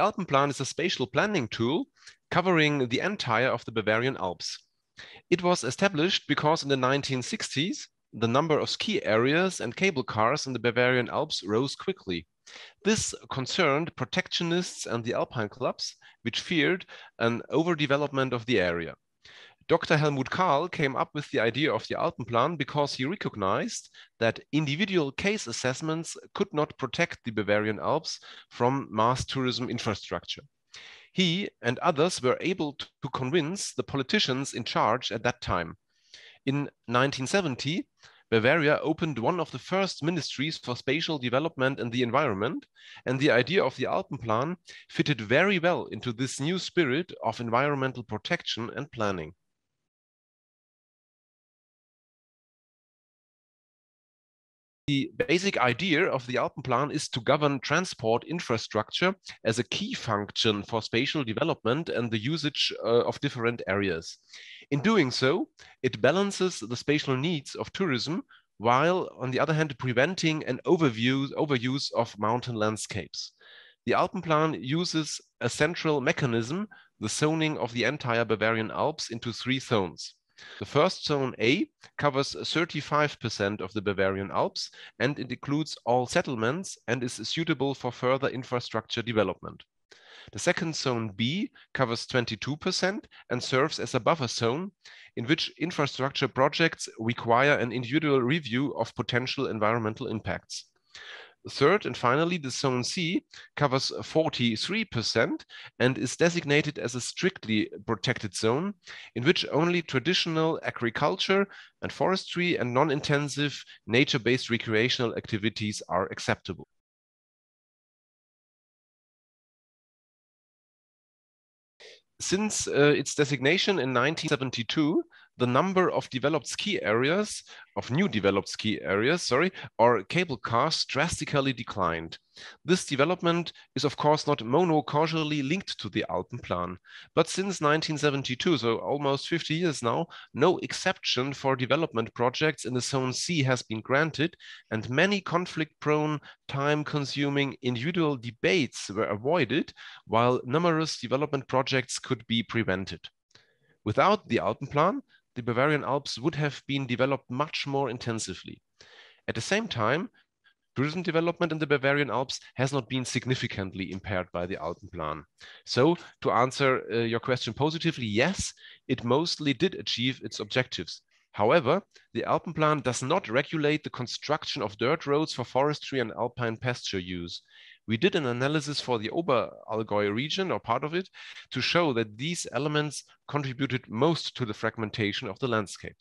The Alpenplan is a spatial planning tool covering the entire of the Bavarian Alps. It was established because in the 1960s, the number of ski areas and cable cars in the Bavarian Alps rose quickly. This concerned protectionists and the alpine clubs, which feared an overdevelopment of the area. Dr. Helmut Karl came up with the idea of the Alpenplan because he recognized that individual case assessments could not protect the Bavarian Alps from mass tourism infrastructure. He and others were able to convince the politicians in charge at that time. In 1970, Bavaria opened one of the first ministries for spatial development and the environment, and the idea of the Alpenplan fitted very well into this new spirit of environmental protection and planning. The basic idea of the Alpenplan is to govern transport infrastructure as a key function for spatial development and the usage uh, of different areas. In doing so, it balances the spatial needs of tourism while, on the other hand, preventing an overview, overuse of mountain landscapes. The Alpenplan uses a central mechanism, the zoning of the entire Bavarian Alps into three zones. The first zone A covers 35% of the Bavarian Alps and it includes all settlements and is suitable for further infrastructure development. The second zone B covers 22% and serves as a buffer zone in which infrastructure projects require an individual review of potential environmental impacts. Third and finally, the zone C covers 43% and is designated as a strictly protected zone in which only traditional agriculture and forestry and non-intensive nature-based recreational activities are acceptable. Since uh, its designation in 1972, the number of developed ski areas, of new developed ski areas, sorry, or cable cars drastically declined. This development is of course not monocausally linked to the Alpenplan, but since 1972, so almost 50 years now, no exception for development projects in the Zone C has been granted, and many conflict-prone, time-consuming individual debates were avoided, while numerous development projects could be prevented. Without the Alpenplan, the Bavarian Alps would have been developed much more intensively. At the same time, tourism development in the Bavarian Alps has not been significantly impaired by the Alpenplan. So to answer uh, your question positively, yes, it mostly did achieve its objectives. However, the Alpenplan does not regulate the construction of dirt roads for forestry and alpine pasture use. We did an analysis for the Oberallgäu region or part of it to show that these elements contributed most to the fragmentation of the landscape.